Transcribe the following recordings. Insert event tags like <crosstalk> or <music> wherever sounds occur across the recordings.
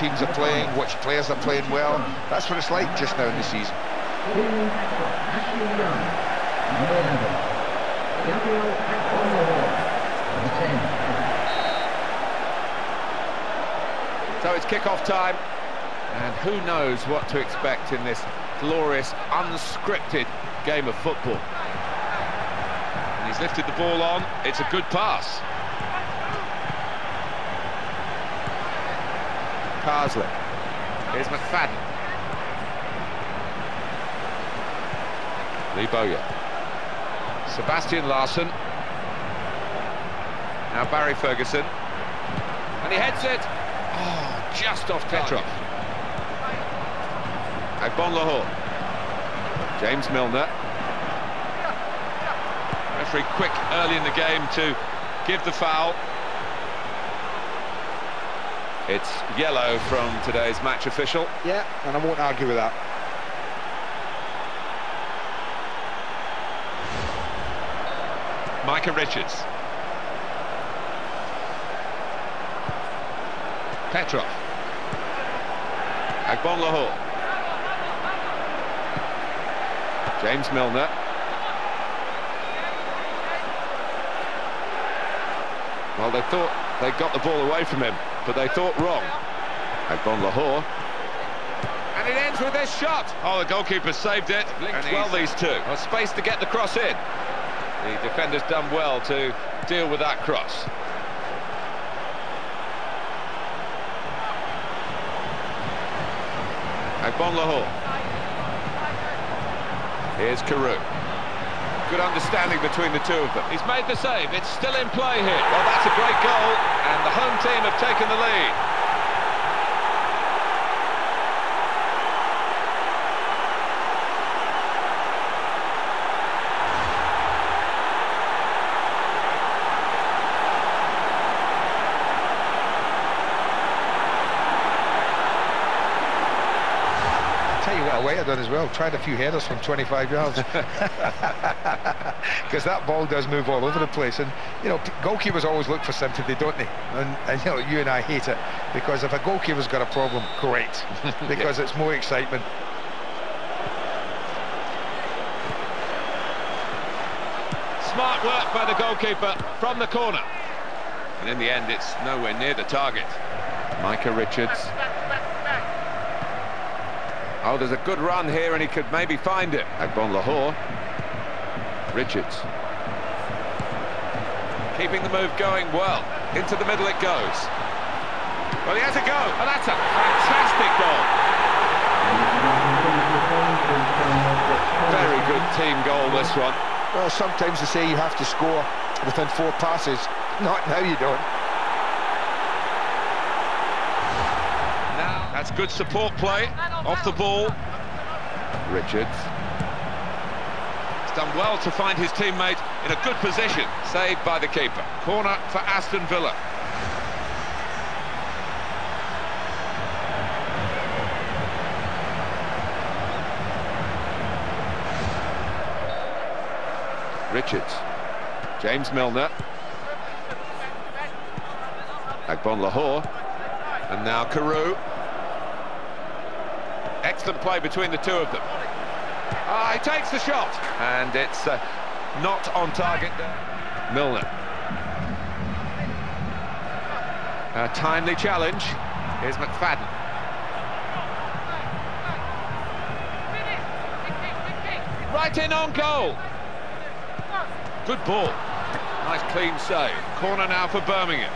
teams are playing, which players are playing well. That's what it's like just now in the season. So it's kick-off time, and who knows what to expect in this glorious, unscripted game of football. And he's lifted the ball on, it's a good pass. Carsley. Here's McFadden. Lee Bowyer. Sebastian Larsson. Now Barry Ferguson. And he heads it. Oh, just off Petrov. Agbonlahor. James Milner. Referee quick early in the game to give the foul. It's yellow from today's match official. Yeah, and I won't argue with that. Micah Richards. Petrov. Agbonlahor. James Milner. Well, they thought they got the ball away from him, but they thought wrong. Agbonlahor. And it ends with this shot. Oh, the goalkeeper saved it. Linked well, these two. Well, space to get the cross in. The defender's done well to deal with that cross. Agbonlahor. Here's Carew. Good understanding between the two of them. He's made the save. It's still in play here. Well, that's a great goal, and the home team have taken the lead. You what I waited on as well. Tried a few headers from 25 yards. <laughs> Because that ball does move all over the place. And, you know, goalkeepers always look for sympathy, don't they? And, and, you know, you and I hate it. Because if a goalkeeper's got a problem, great. <laughs> Because it's more excitement. Smart work by the goalkeeper from the corner. And in the end, it's nowhere near the target. Micah Richards. Oh, there's a good run here, and he could maybe find it. Agbonlahor. Richards. Keeping the move going well. Into the middle it goes. Well, he has a go, and that's a fantastic goal. Very good team goal, this one. Well, sometimes they say you have to score within four passes. Not now, you don't. Now, that's good support play. Off the ball. Richards. He's done well to find his teammate in a good position. Saved by the keeper. Corner for Aston Villa. Richards. James Milner. Agbonlahor. And now Carew. Play between the two of them. Ah, he takes the shot. And it's uh, not on target there. Milner. A timely challenge. Here's McFadden. Right in on goal. Good ball. Nice clean save. Corner now for Birmingham.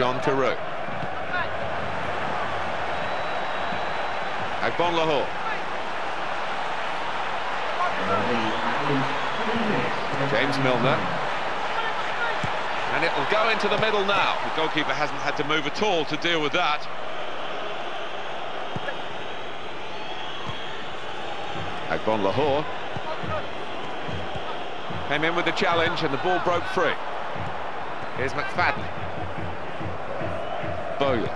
John Carew. Agbonlahor. James Milner. And it'll go into the middle now. The goalkeeper hasn't had to move at all to deal with that. Agbonlahor. Came in with the challenge and the ball broke free. Here's McFadden. Bowyer.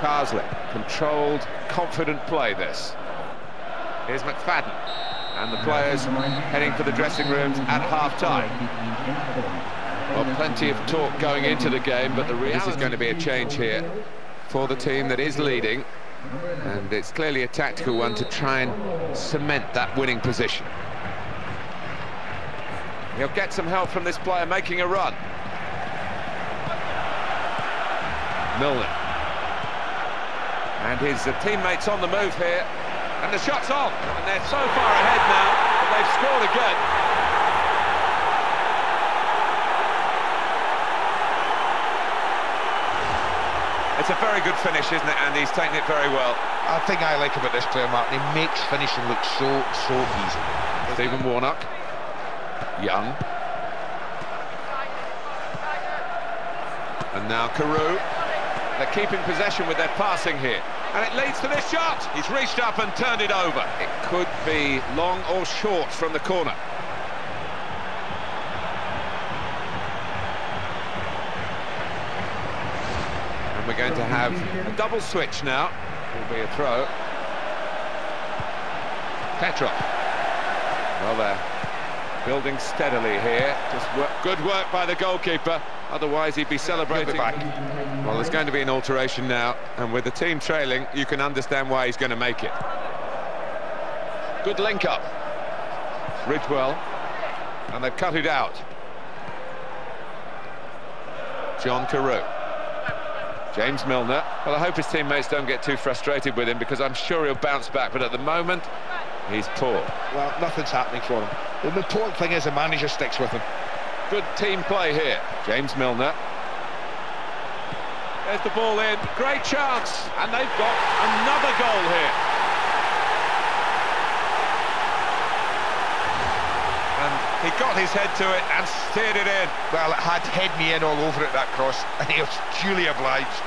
Carsley, controlled, confident play this. Here's McFadden. And the players heading for the dressing rooms at half-time. Well, plenty of talk going into the game, but the reality is going to be a change here for the team that is leading. And it's clearly a tactical one to try and cement that winning position. He'll get some help from this player making a run. Milner. And his teammates on the move here. And the shot's on. And they're so far ahead now that they've scored again. It's a very good finish, isn't it? And he's taken it very well. I think I like about this player, Martin. He makes finishing look so, so easy. Stephen Warnock. Young. And now Carew. They're keeping possession with their passing here. And it leads to this shot. He's reached up and turned it over. It could be long or short from the corner. And we're going to have a double switch now. Will be a throw. Petrov. Well, they're building steadily here. Just work, good work by the goalkeeper. Otherwise, he'd be celebrating. back. Well, there's going to be an alteration now, and with the team trailing, you can understand why he's going to make it. Good link up. Ridgewell, and they've cut it out. John Carew. James Milner. Well, I hope his teammates don't get too frustrated with him because I'm sure he'll bounce back, but at the moment, he's poor. Well, nothing's happening for him. The important thing is the manager sticks with him. Good team play here. James Milner. There's the ball in. Great chance. And they've got another goal here. And he got his head to it and steered it in. Well, it had head me in all over it, that cross, <laughs> and he was duly obliged.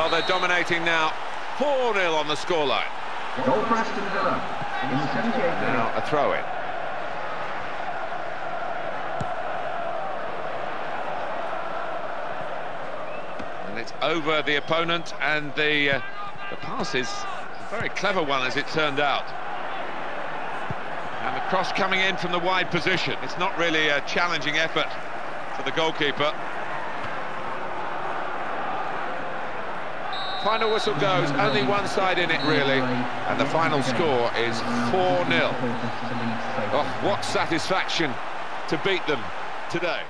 Well, they're dominating now. 4-0 on the scoreline. Goal for Aston Villa in the 78th minute. Now a throw-in. And it's over the opponent, and the, uh, the pass is a very clever one, as it turned out. And the cross coming in from the wide position. It's not really a challenging effort for the goalkeeper. Final whistle goes, only one side in it really, and the final score is 4-0. Oh, what satisfaction to beat them today.